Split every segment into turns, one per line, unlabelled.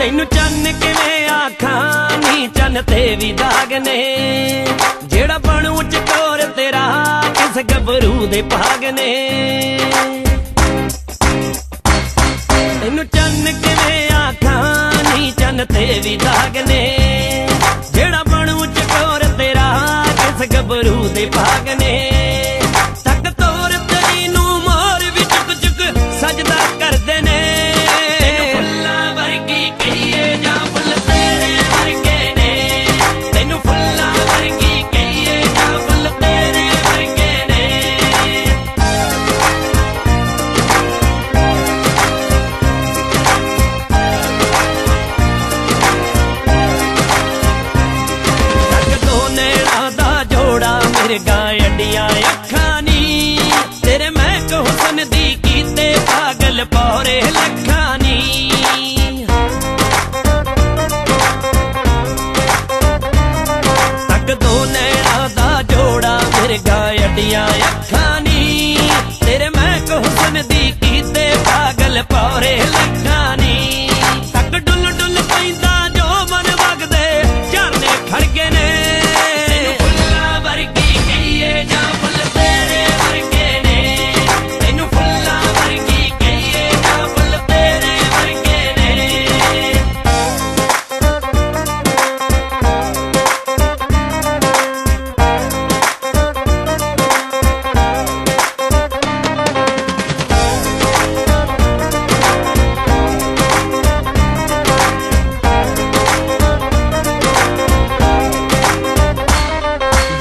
ਤੈਨੂੰ ਚੰਨ ਕਿਵੇਂ ਆਖਾਂ? ਨੀ ਚੰਨ ਤੇ ਵੀ ਦਾਗ ਨੇ। ਜਿਹੜਾ ਬਣੂ ਚਕੋਰ ਤੇਰਾ ਕਿਸ ਗੱਭਰੂ ਦੇ ਭਾਗ ਨੇ। ਤੈਨੂੰ ਚੰਨ ਕਿਵੇਂ ਆਖਾਂ? ਨੀ ਚੰਨ ਤੇ ਵੀ ਦਾਗ ਨੇ। ਜਿਹੜਾ ਬਣੂ ਚਕੋਰ ਤੇਰਾ, ਕਿਸ ਗੱਭਰੂ ਦੇ ਭਾਗ ਨੇ। ਜੋੜਾ ਅੱਡੀਆਂ ਅੱਖਾਂ ਨੀ। ਤੇਰੇ ਮੈਂ ਕੋ ਹੁਸਨ ਦੀ ਕੀਤੇ ਪਾਗਲ ਪੌਰੇ ਲੱਖਾਂ ਨੀ। ਤੱਕ ਦੋ ਨੈਣਾ ਦਾ ਜੋੜਾ ਮੇਰੇ ਗਾਂ ਅੱਡੀਆਂ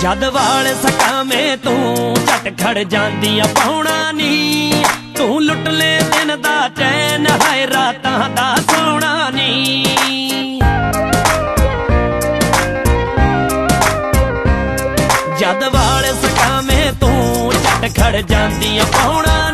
ਜਦ ਵਾਲ ਸਕਾਵੇਂ ਤੂੰ, ਝਟ ਖੜ ਜਾਂਦੀ ਆ ਪਾਉਣਾ ਨੀ। ਤੂੰ ਲੁੱਟ ਲੈ ਦਿਨ ਦਾ ਚੈਨ, ਹਾਏ ਰਾਤਾਂ ਦਾ ਸੋਣਾ ਨੀ। ਜਦ ਵਾਲ ਸਕਾਵੇਂ ਤੂੰ, ਝਟ ਖੜ ਜਾਂਦੀ ਆ ਪਾਉਣਾ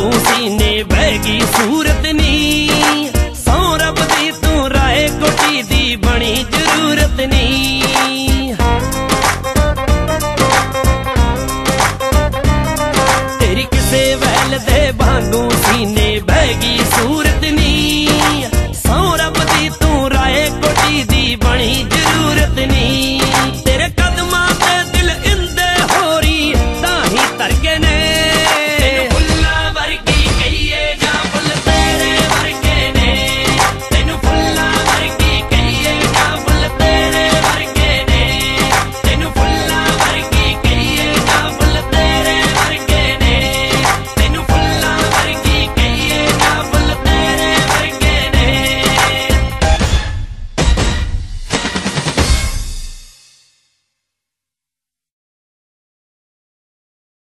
ਤੂੰ ਸੀਨੇ ਬਹਿ ਸੂਰਤ ਨਹੀਂ ਸੌ ਰੱਬ ਦੀ ਤੂੰ ਰਾਏ ਕੋਟੀ ਦੀ ਬਣੀ ਜ਼ਰੂਰਤ ਨੀ। ਤੇਰੀ ਕਿਸੇ ਵੈਲ ਦੇ ਬਾਨੂ ਸੀਨੇ ਬੈਗੀ ਸੂਰਤ